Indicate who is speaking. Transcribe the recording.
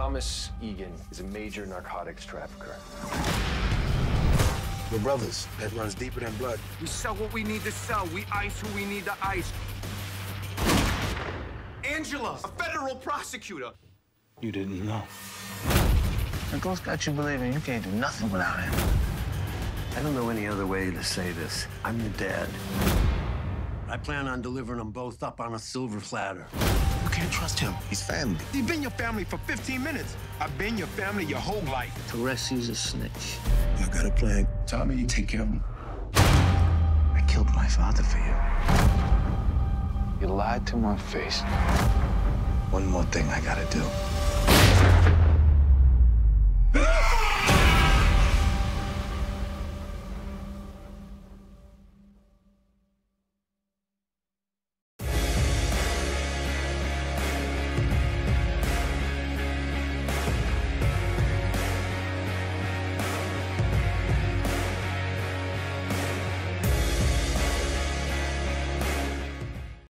Speaker 1: Thomas Egan is a major narcotics trafficker.
Speaker 2: We're brothers. That runs deeper than blood.
Speaker 3: We sell what we need to sell. We ice who we need to ice. Angela, a federal prosecutor.
Speaker 4: You didn't know.
Speaker 5: Nicholas got you believing you can't do nothing without him.
Speaker 6: I don't know any other way to say this. I'm your dad. I plan on delivering them both up on a silver platter.
Speaker 2: You can't trust him. He's family.
Speaker 3: He's been your family for 15 minutes. I've been your family your whole life.
Speaker 5: Teresi's a snitch.
Speaker 2: I got a plan.
Speaker 4: Tommy, you take care of him.
Speaker 5: I killed my father for you. You lied to my face. One more thing I gotta do.